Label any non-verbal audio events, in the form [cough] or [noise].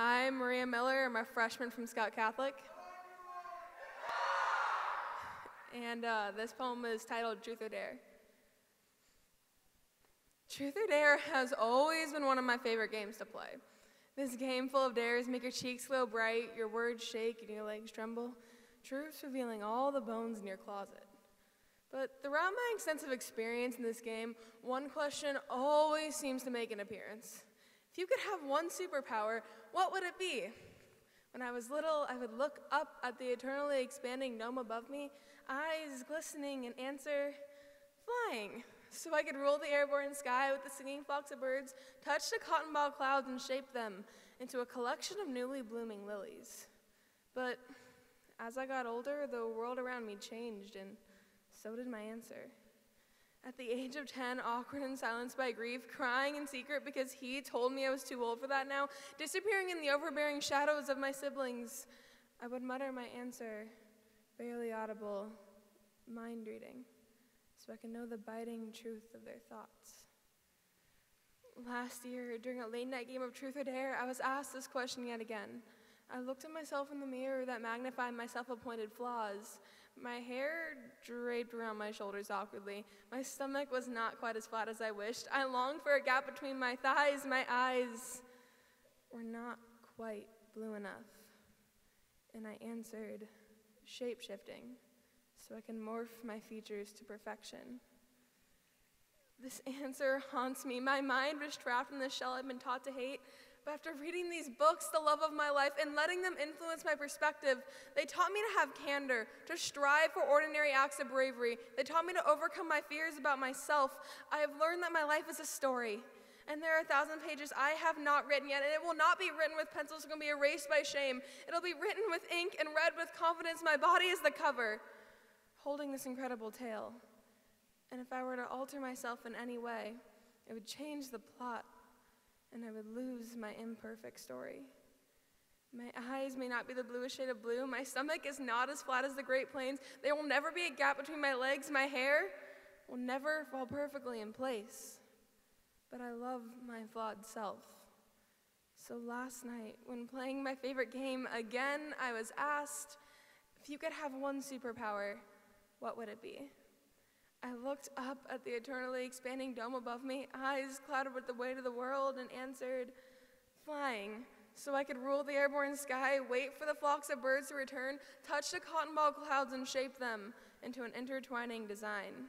Hi, I'm Maria Miller. I'm a freshman from Skutt Catholic. And uh, this poem is titled Truth or Dare. Truth or Dare has always been one of my favorite games to play. This game full of dares make your cheeks glow bright, your words shake, and your legs tremble. Truths revealing all the bones in your closet. But throughout my extensive experience in this game, one question always seems to make an appearance. If you could have one superpower, what would it be? When I was little, I would look up at the eternally expanding dome above me, eyes glistening, and answer, flying. So I could rule the airborne sky with the singing flocks of birds, touch the cotton ball clouds, and shape them into a collection of newly blooming lilies. But as I got older, the world around me changed, and so did my answer. At the age of 10, awkward and silenced by grief, crying in secret because he told me I was too old for that now, disappearing in the overbearing shadows of my siblings, I would mutter my answer, barely audible, mind reading, so I can know the biting truth of their thoughts. Last year, during a late night game of Truth or Dare, I was asked this question yet again. I looked at myself in the mirror that magnified my self appointed flaws. My hair draped around my shoulders awkwardly. My stomach was not quite as flat as I wished. I longed for a gap between my thighs. My eyes were not quite blue enough. And I answered, shape shifting, so I can morph my features to perfection. This [laughs] answer haunts me. My mind was trapped in the shell I've been taught to hate. But after reading these books, the love of my life, and letting them influence my perspective, they taught me to have candor, to strive for ordinary acts of bravery. They taught me to overcome my fears about myself. I have learned that my life is a story. And there are a thousand pages I have not written yet, and it will not be written with pencils, it's going to be erased by shame. It'll be written with ink and read with confidence. My body is the cover, holding this incredible tale. And if I were to alter myself in any way, it would change the plot would lose my imperfect story. My eyes may not be the bluest shade of blue. My stomach is not as flat as the Great Plains. There will never be a gap between my legs. My hair will never fall perfectly in place. But I love my flawed self. So last night, when playing my favorite game again, I was asked if you could have one superpower, what would it be? I looked up at the eternally expanding dome above me, eyes clouded with the weight of the world, and answered, Flying, so I could rule the airborne sky, wait for the flocks of birds to return, touch the cotton ball clouds, and shape them into an intertwining design.